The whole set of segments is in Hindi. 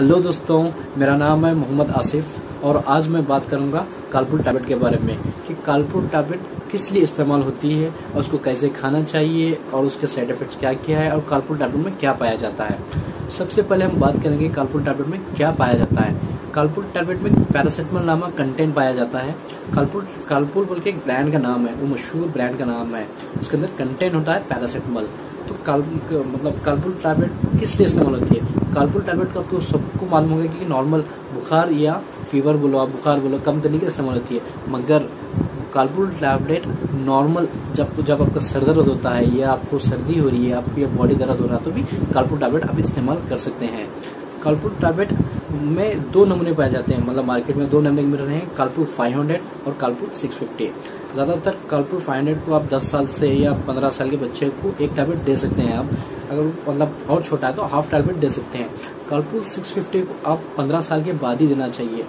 हेलो दोस्तों, मेरा नाम है मोहम्मद आसिफ और आज मैं बात करूँगा कालपुर टैबलेट के बारे में कि कालपुर टैबलेट किस लिए इस्तेमाल होती है और उसको कैसे खाना चाहिए और उसके साइड इफेक्ट्स क्या क्या है और कालपुर टैबलेट में क्या पाया जाता है। सबसे पहले हम बात करेंगे कालपुर टैबलेट में क्या पाया जाता है। कालपुल टैबलेट में पैरासिटामोल नामक कंटेंट पाया जाता है। कालपुल कालपुल बोल के एक ब्रांड का नाम है, वो मशहूर ब्रांड का नाम है। उसके अंदर कंटेंट होता है पैरासिटामोल। तो काल मतलब कालपुल टैबलेट किस लिए इस्तेमाल होती है? कालपुल टैबलेट का आपको सबको मालूम होगा कि नॉर्मल बुखार या फीवर बोलो आप, बुखार बोलो, कम करने के इस्तेमाल होती है। मगर कालपुल टैबलेट नॉर्मल जब जब आपका सर दर्द होता है या आपको सर्दी हो रही है, आपको या बॉडी दर्द हो रहा है तो भी कालपुल टैबलेट आप इस्तेमाल कर सकते हैं। कालपुल टैबलेट में दो नमूने पाए जाते हैं। मतलब मार्केट में दो नमूने मिल रहे हैं कालपुर 500 और कालपुर 650 ज़्यादातर कालपुर 500 को आप 10 साल से या 15 साल के बच्चे को एक टैबलेट दे सकते हैं आप। अगर मतलब बहुत छोटा है तो हाफ़ टैबलेट दे सकते हैं। कालपुल 650 को आप 15 साल के बाद ही देना चाहिए।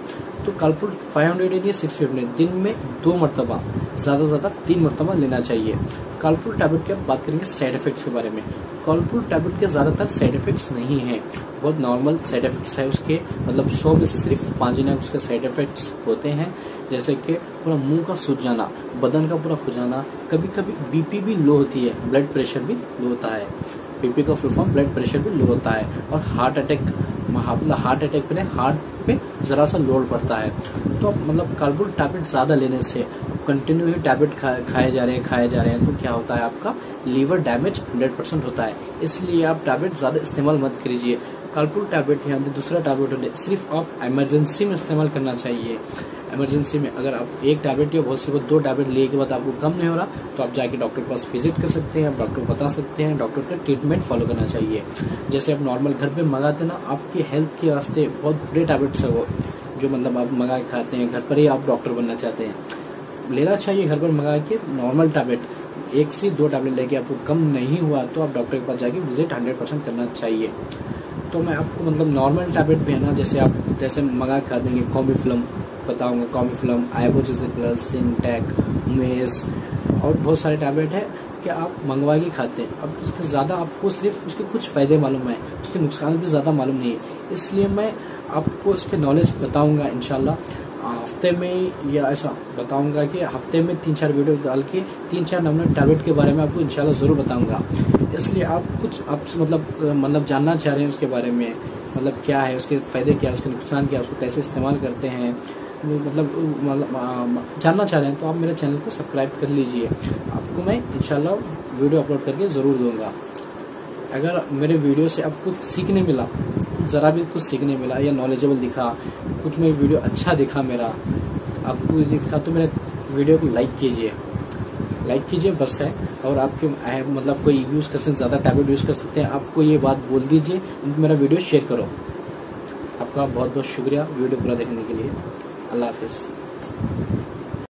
तो कालपुल 500 या 650 दिन में दो मरतबा, ज़्यादा से ज़्यादा तीन मरतबा लेना चाहिए। कालपुल टैबलेट की आप बात करेंगे साइड इफेक्ट्स के बारे में। कालपुल टैबलेट के ज़्यादातर साइड इफेक्ट्स नहीं हैं। बहुत नॉर्मल साइड इफेक्ट्स है उसके मतलब सौ में से सिर्फ़ पाँच दिन उसके साइड इफेक्ट्स होते हैं। जैसे कि पूरा मुँह का सूज जाना, बदन का पूरा खुजाना कभी कभी बीपी भी लो होती है ब्लड प्रेशर भी लो होता है। बीपी का फुल फॉर्म ब्लड प्रेशर भी लो होता है और हार्ट अटैक मतलब हार्ट अटैक पे हार्ट पे जरा सा लोड पड़ता है। तो मतलब कार्बोल टैबलेट ज़्यादा लेने से कंटिन्यू ही टैबलेट खा, खाए जा रहे हैं खाए जा रहे हैं तो क्या होता है आपका? लीवर डैमेज हंड्रेड परसेंट होता है। इसलिए आप टैबलेट ज़्यादा इस्तेमाल मत कीजिए। कालपुल टैबलेट या दूसरा टैबलेट सिर्फ़ आप इमरजेंसी में इस्तेमाल करना चाहिए। इमरजेंसी में अगर आप एक टैबलेट या बहुत से दो टैबलेट लिए के बाद आपको कम नहीं हो रहा तो आप जाके डॉक्टर के पास विज़िट कर सकते हैं आप डॉक्टर को बता सकते हैं, डॉक्टर का ट्रीटमेंट फॉलो करना चाहिए। जैसे आप नॉर्मल घर पर मंगाते ना, आपकी हेल्थ के वास्ते बहुत बड़े टैबलेट्स है वो, जो मतलब आप मंगा के खाते हैं, घर पर ही आप डॉक्टर बनना चाहते हैं। लेना चाहिए घर पर मंगा के नॉर्मल टैबलेट एक से दो टैबलेट लेके आपको कम नहीं हुआ तो आप डॉक्टर के पास जाके विज़िट हंड्रेड परसेंट करना चाहिए। तो मैं आपको मतलब नॉर्मल टैबलेट भी है ना, जैसे आप जैसे मंगा खा देंगे कॉमी फ़िल्म बताऊँगा कॉमी फ़िल्म आइबोजिस प्लस सिंटैक मेस और बहुत सारे टैबलेट है कि आप मंगवा के खाते हैं। अब उसके ज़्यादा आपको सिर्फ़ उसके कुछ फ़ायदे मालूम है, उसके नुकसान भी ज़्यादा मालूम नहीं है। इसलिए मैं आपको इसके नॉलेज बताऊँगा इनशाला हफ़्ते में या ऐसा बताऊँगा कि हफ़्ते में तीन चार वीडियो डाल के, तीन चार नंबर टैबलेट के बारे में आपको इंशाल्लाह ज़रूर बताऊँगा। इसलिए आप कुछ आप मतलब मतलब जानना चाह रहे हैं उसके बारे में मतलब क्या है, उसके फ़ायदे क्या है, उसके नुकसान क्या है, उसको कैसे इस्तेमाल करते हैं मतलब मतलब जानना चाह रहे हैं तो आप मेरे चैनल को सब्सक्राइब कर लीजिए। आपको मैं इंशाल्लाह वीडियो अपलोड करके ज़रूर दूँगा। अगर मेरे वीडियो से आपको सीखने मिला, ज़रा भी कुछ सीखने मिला या नॉलेजेबल दिखा कुछ मुझे वीडियो अच्छा दिखा मेरा। आपको दिखा तो मेरे वीडियो को लाइक कीजिए। लाइक कीजिए, बस है। और आपके मतलब कोई यूज़ कर सकते हैं ज़्यादा टैबलेट यूज़ कर सकते हैं, आपको ये बात बोल दीजिए मेरा वीडियो शेयर करो। आपका बहुत बहुत शुक्रिया वीडियो पूरा देखने के लिए। अल्लाह हाफिज़।